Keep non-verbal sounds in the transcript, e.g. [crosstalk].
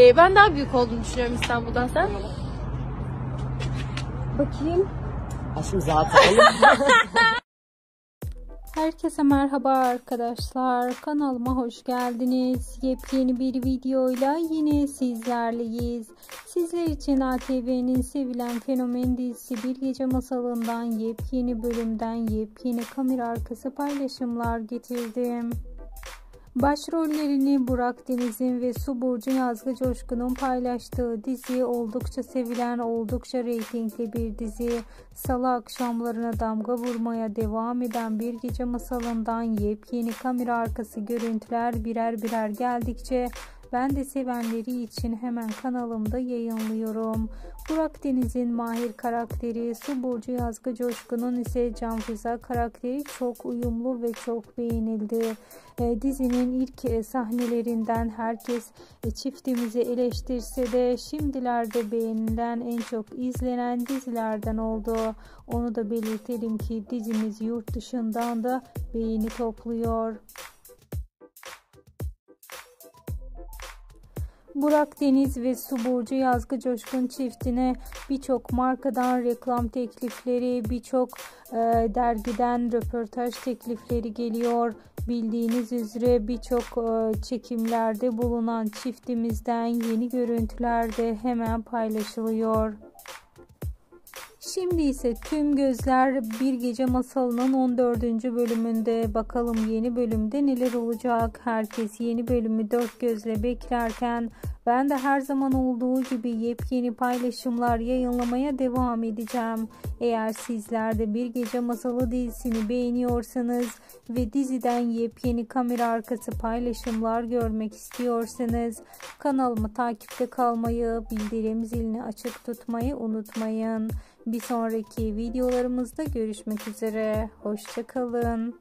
Ee, ben daha büyük olduğunu düşünüyorum İstanbul'dan sen. Bakayım. Aşkım zaten. [laughs] Herkese merhaba arkadaşlar. Kanalıma hoş geldiniz. Yepyeni bir videoyla yine sizlerleyiz. Sizler için ATV'nin sevilen fenomen dizisi Bir Gece Masalı'ndan yepyeni bölümden yepyeni kamera arkası paylaşımlar getirdim. Başrollerini Burak Deniz'in ve Su Burcu Yazgı Coşkun'un paylaştığı dizi oldukça sevilen, oldukça reytingli bir dizi. Salı akşamlarına damga vurmaya devam eden bir gece masalından yepyeni kamera arkası görüntüler birer birer geldikçe ben de sevenleri için hemen kanalımda yayınlıyorum. Burak Deniz'in Mahir karakteri, Su Burcu Yazgı Coşkun'un ise Canfiza karakteri çok uyumlu ve çok beğenildi. E, dizinin ilk e, sahnelerinden herkes e, çiftimizi eleştirse de şimdilerde beğenilen en çok izlenen dizilerden oldu. Onu da belirtelim ki dizimiz yurt dışından da beğeni topluyor. Burak Deniz ve Su Burcu Yazgı Coşkun çiftine birçok markadan reklam teklifleri, birçok e, dergiden röportaj teklifleri geliyor. Bildiğiniz üzere birçok e, çekimlerde bulunan çiftimizden yeni görüntüler de hemen paylaşılıyor. Şimdi ise tüm gözler Bir Gece Masalı'nın 14. bölümünde. Bakalım yeni bölümde neler olacak? Herkes yeni bölümü dört gözle beklerken ben de her zaman olduğu gibi yepyeni paylaşımlar yayınlamaya devam edeceğim. Eğer sizler de Bir Gece Masalı dizisini beğeniyorsanız ve diziden yepyeni kamera arkası paylaşımlar görmek istiyorsanız kanalımı takipte kalmayı, bildirim zilini açık tutmayı unutmayın. Bir sonraki videolarımızda görüşmek üzere. Hoşçakalın.